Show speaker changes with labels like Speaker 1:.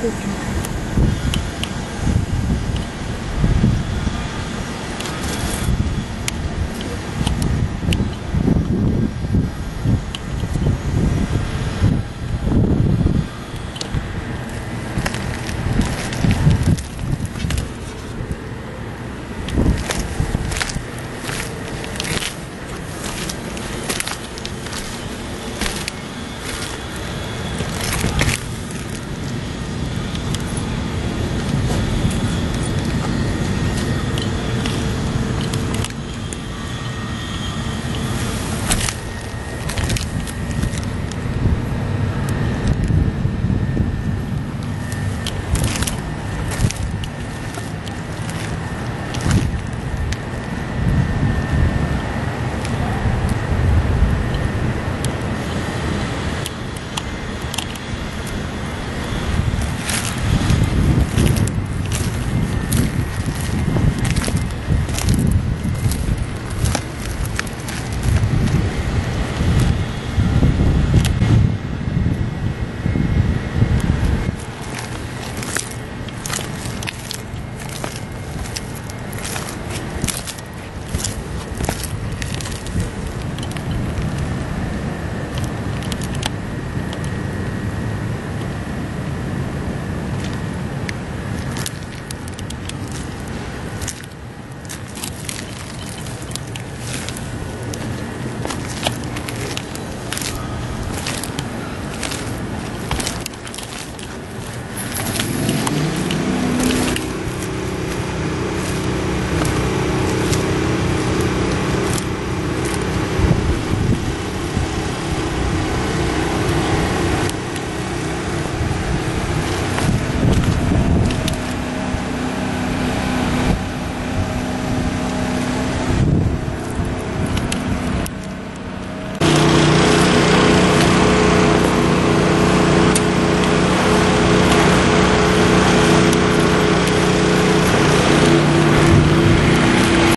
Speaker 1: кухня.